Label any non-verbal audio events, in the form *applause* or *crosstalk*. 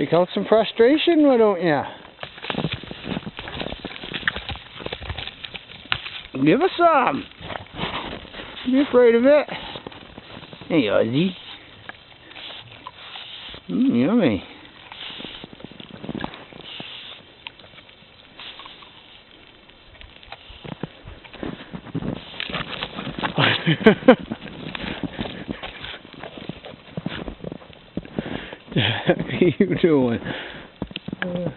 take out some frustration, why don't ya? Give us some. Be afraid of it. Hey, Ozzy. Mm, yummy. *laughs* *laughs* what are you doing? Uh.